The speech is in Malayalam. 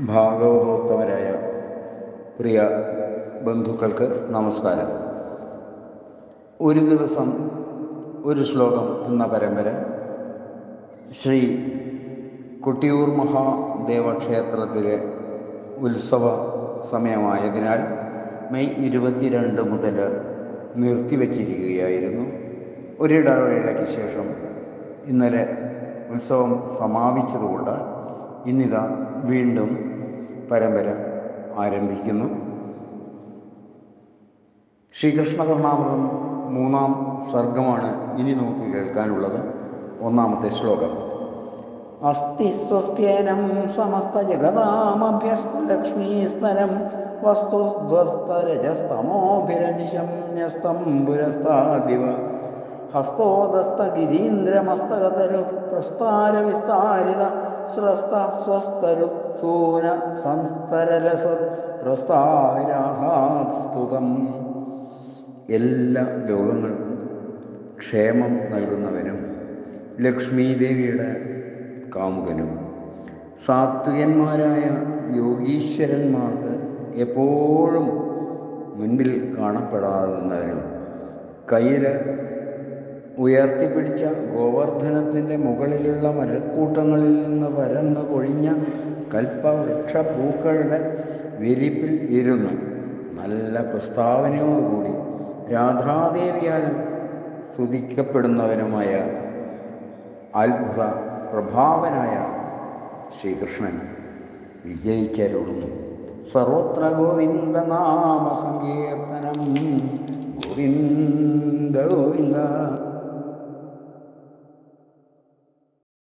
ഭാഗവതോത്തമരായ പ്രിയ ബന്ധുക്കൾക്ക് നമസ്കാരം. ഒരു ദിവസം ഒരു ശ്ലോകം എന്ന പരമ്പര ശ്രീ കൊട്ടിയൂർ മഹാദേവക്ഷേത്രത്തിലെ ഉത്സവ സമയമായതിനാൽ മെയ് ഇരുപത്തിരണ്ട് മുതൽ നിർത്തിവച്ചിരിക്കുകയായിരുന്നു. ഒരിടവേളയ്ക്ക് ശേഷം ഇന്നലെ ഉത്സവം സമാപിച്ചതുകൊണ്ട് ഇന്നിതാ വീണ്ടും പരമ്പര ആരംഭിക്കുന്നു. ശ്രീകൃഷ്ണ കർണാമൃതം മൂന്നാം സർഗമാണ് ഇനി നമുക്ക് കേൾക്കാനുള്ളത്. ഒന്നാമത്തെ ശ്ലോകം. അസ്തി സ്വസ്ഥേനം സമസ്ത ജഗതാമഭ്യസ്തലക്ഷ്മീസ്തരം വസ്തുധ്വസ്തരജസ്തമോഭിരനിശം ന്യസ്തം പുരസ്താദിവ ഹസ്തോദസ്തഗിരീന്ദ്രമസ്തകതരു പ്രസ്താരവിസ്താരിത സ്രസ്ത സ്വസ്തരു സൂന സംസ്തരലസത് പ്രസ്താരാഹാസ്തുതം എല്ലാ ലോകങ്ങൾക്കും ക്ഷേമം നൽകുന്നവനും ലക്ഷ്മീദേവിയുടെ കാമുകനും. സാത്വികന്മാരായ യോഗീശ്വരന്മാർക്ക് എപ്പോഴും മുൻപിൽ കാണപ്പെടാവുന്നവനും. കയ്യിൽ ഉയർത്തിപ്പിടിച്ച ഗോവർദ്ധനത്തിന്റെ മുകളിലുള്ള മരക്കൂട്ടങ്ങളിൽ നിന്ന് പരന്ന് പൊഴിഞ്ഞ കൽപ്പവൃക്ഷപ്പൂക്കളുടെ വിരിപ്പിൽ ഇരുന്ന് നല്ല പ്രസ്താവനയോടുകൂടി രാധാദേവിയാൽ സ്തുതിക്കപ്പെടുന്നവനുമായ അത്ഭുത പ്രഭാവനായ ശ്രീകൃഷ്ണൻ വിജയിക്കരുളുന്നു സർവത്ര ഗോവിന്ദനാമ സങ്കീർത്തനം. ഗോവിന്ദ ഗോവിന്ദ.